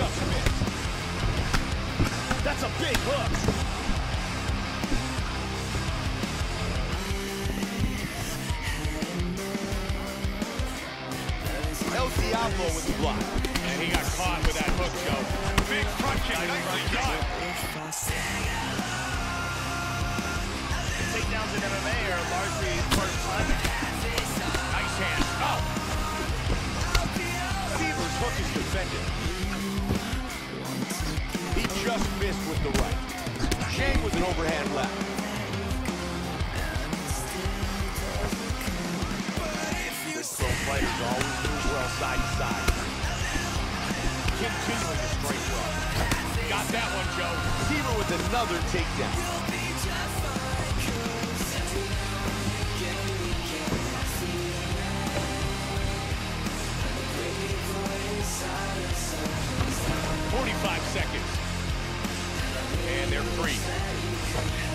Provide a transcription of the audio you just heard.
just missed. That's a big hook. El Diablo with the block. And he got caught with that hook, Joe. Big kick, nicely done. Takedowns in MMA are largely part of climbing. Nice hand. Oh, Beaver's hook is defended. Just missed with the right. Shane with an overhand left. Good pro fighters always move well side to side. Continuing the straight run. got that one, Joe. Beaver with another takedown. Free.